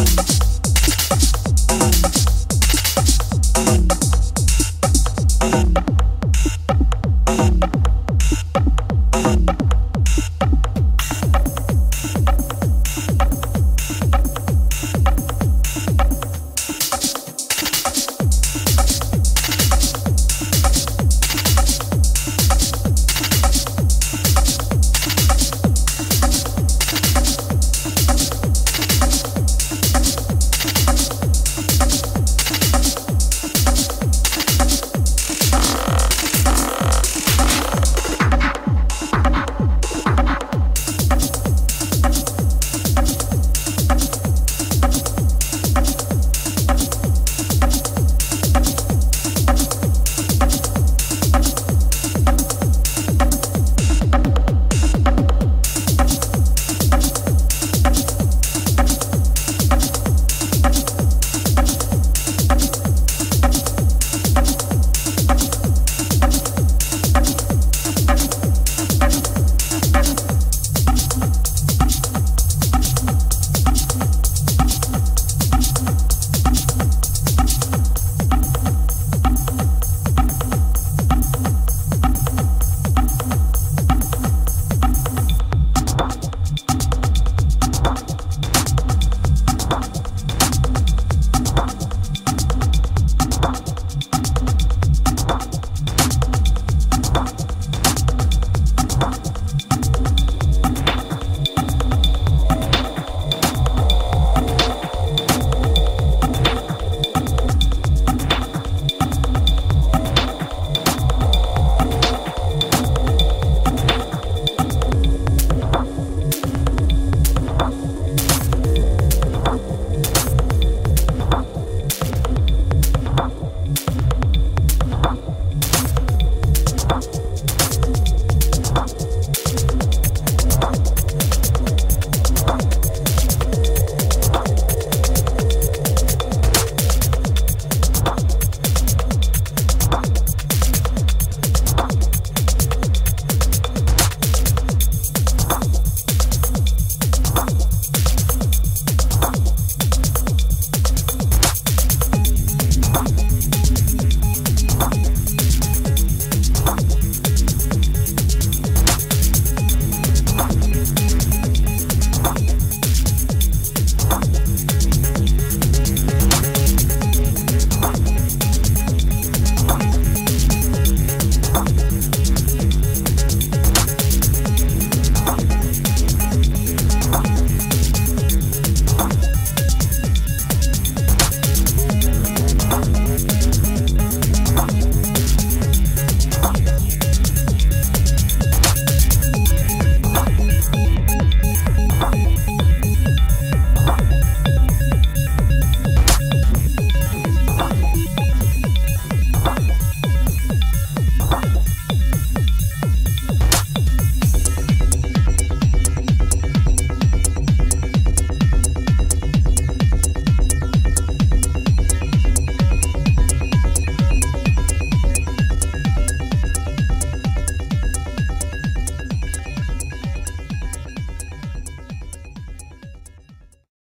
ones.